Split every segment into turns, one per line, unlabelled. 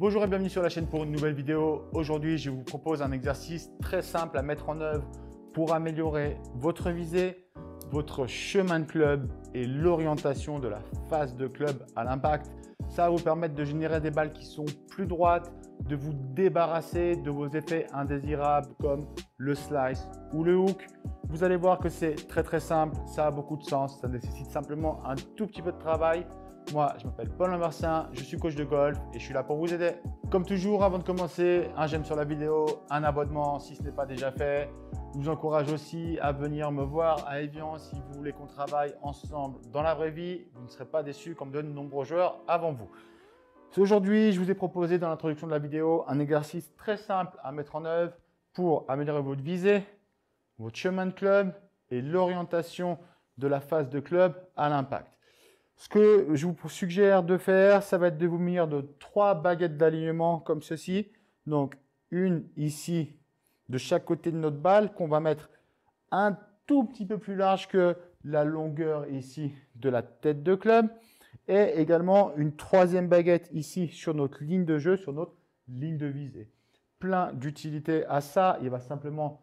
Bonjour et bienvenue sur la chaîne pour une nouvelle vidéo. Aujourd'hui, je vous propose un exercice très simple à mettre en œuvre pour améliorer votre visée, votre chemin de club et l'orientation de la phase de club à l'impact. Ça va vous permettre de générer des balles qui sont plus droites, de vous débarrasser de vos effets indésirables comme le slice ou le hook. Vous allez voir que c'est très très simple, ça a beaucoup de sens, ça nécessite simplement un tout petit peu de travail. Moi, je m'appelle Paul Lambertien, je suis coach de golf et je suis là pour vous aider. Comme toujours, avant de commencer, un j'aime sur la vidéo, un abonnement si ce n'est pas déjà fait. Je vous encourage aussi à venir me voir à Evian si vous voulez qu'on travaille ensemble dans la vraie vie. Vous ne serez pas déçus comme de nombreux joueurs avant vous. Aujourd'hui, je vous ai proposé dans l'introduction de la vidéo un exercice très simple à mettre en œuvre pour améliorer votre visée, votre chemin de club et l'orientation de la phase de club à l'impact. Ce que je vous suggère de faire, ça va être de vous munir de trois baguettes d'alignement comme ceci. Donc, une ici de chaque côté de notre balle qu'on va mettre un tout petit peu plus large que la longueur ici de la tête de club et également une troisième baguette ici sur notre ligne de jeu, sur notre ligne de visée. Plein d'utilité à ça. Il va simplement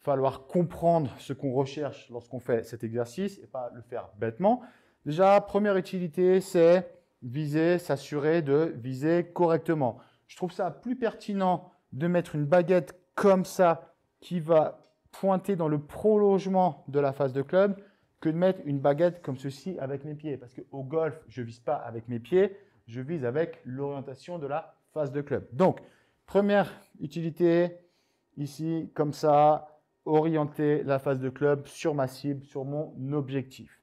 falloir comprendre ce qu'on recherche lorsqu'on fait cet exercice et pas le faire bêtement. Déjà, première utilité, c'est viser, s'assurer de viser correctement. Je trouve ça plus pertinent de mettre une baguette comme ça qui va pointer dans le prolongement de la phase de club que de mettre une baguette comme ceci avec mes pieds. Parce qu'au golf, je ne vise pas avec mes pieds, je vise avec l'orientation de la phase de club. Donc, première utilité, ici, comme ça, orienter la phase de club sur ma cible, sur mon objectif.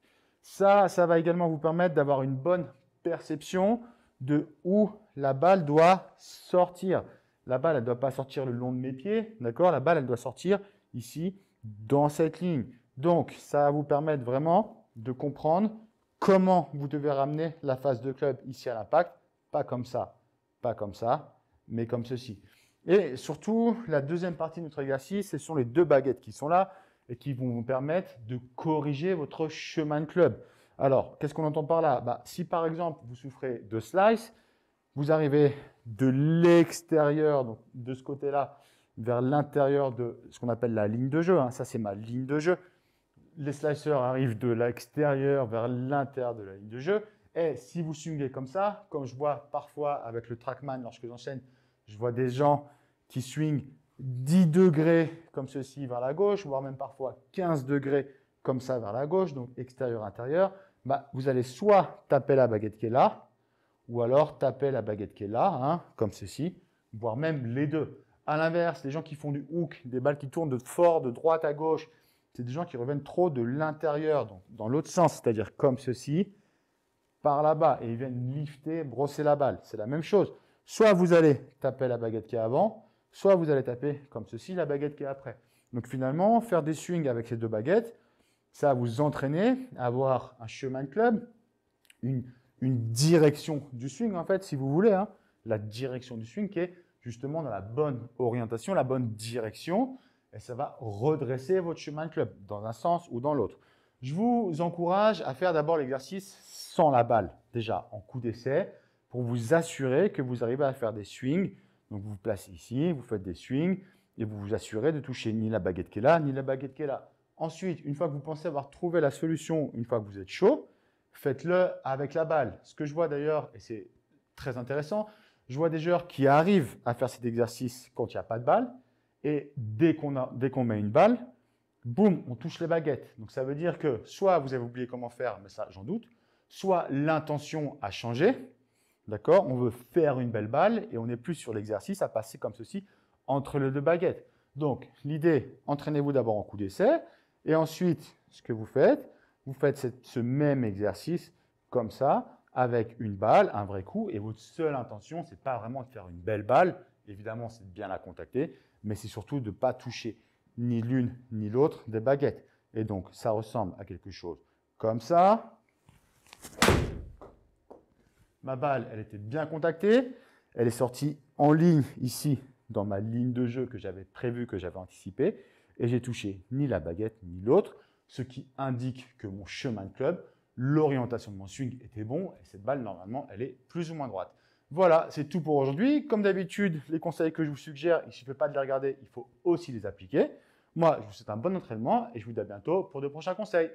Ça, ça va également vous permettre d'avoir une bonne perception de où la balle doit sortir. La balle, elle ne doit pas sortir le long de mes pieds, d'accord? La balle, elle doit sortir ici, dans cette ligne. Donc, ça va vous permettre vraiment de comprendre comment vous devez ramener la phase de club ici à l'impact. Pas comme ça, pas comme ça, mais comme ceci. Et surtout, la deuxième partie de notre exercice, ce sont les deux baguettes qui sont là et qui vont vous permettre de corriger votre chemin de club. Alors, qu'est-ce qu'on entend par là? Bah, Si par exemple, vous souffrez de slice, vous arrivez de l'extérieur, donc de ce côté-là, vers l'intérieur de ce qu'on appelle la ligne de jeu. Hein. Ça, c'est ma ligne de jeu les slicers arrivent de l'extérieur vers l'intérieur de la ligne de jeu. Et si vous swingez comme ça, comme je vois parfois avec le trackman lorsque j'enchaîne, je vois des gens qui swingent 10 degrés comme ceci vers la gauche, voire même parfois 15 degrés comme ça vers la gauche, donc extérieur-intérieur, bah, vous allez soit taper la baguette qui est là, ou alors taper la baguette qui est là, hein, comme ceci, voire même les deux. À l'inverse, les gens qui font du hook, des balles qui tournent de fort de droite à gauche, c'est des gens qui reviennent trop de l'intérieur, donc dans l'autre sens, c'est-à-dire comme ceci, par là-bas, et ils viennent lifter, brosser la balle. C'est la même chose. Soit vous allez taper la baguette qui est avant, soit vous allez taper comme ceci la baguette qui est après. Donc finalement, faire des swings avec ces deux baguettes, ça va vous entraîner à avoir un chemin de club, une, direction du swing en fait, si vous voulez, hein. la direction du swing qui est justement dans la bonne orientation, la bonne direction et ça va redresser votre chemin de club dans un sens ou dans l'autre. Je vous encourage à faire d'abord l'exercice sans la balle, déjà en coup d'essai, pour vous assurer que vous arrivez à faire des swings. Donc vous vous placez ici, vous faites des swings et vous vous assurez de toucher ni la baguette qui est là, ni la baguette qui est là. Ensuite, une fois que vous pensez avoir trouvé la solution, une fois que vous êtes chaud, faites-le avec la balle. Ce que je vois d'ailleurs, et c'est très intéressant, je vois des joueurs qui arrivent à faire cet exercice quand il n'y a pas de balle, et dès qu'on met une balle, boum, on touche les baguettes. Donc ça veut dire que soit vous avez oublié comment faire, mais ça j'en doute, soit l'intention a changé, d'accord? On veut faire une belle balle et on n'est plus sur l'exercice à passer comme ceci entre les deux baguettes. Donc l'idée, entraînez-vous d'abord en coup d'essai et ensuite ce que vous faites, vous faites ce même exercice comme ça avec une balle, un vrai coup et votre seule intention, ce n'est pas vraiment de faire une belle balle, évidemment c'est de bien la contacter, mais c'est surtout de ne pas toucher ni l'une ni l'autre des baguettes. Et donc, ça ressemble à quelque chose comme ça. Ma balle, elle était bien contactée. Elle est sortie en ligne ici, dans ma ligne de jeu que j'avais prévu, que j'avais anticipé. Et j'ai touché ni la baguette ni l'autre, ce qui indique que mon chemin de club, l'orientation de mon swing était bon. Et cette balle, normalement, elle est plus ou moins droite. Voilà, c'est tout pour aujourd'hui. Comme d'habitude, les conseils que je vous suggère, il ne suffit pas de les regarder, il faut aussi les appliquer. Moi, je vous souhaite un bon entraînement et je vous dis à bientôt pour de prochains conseils.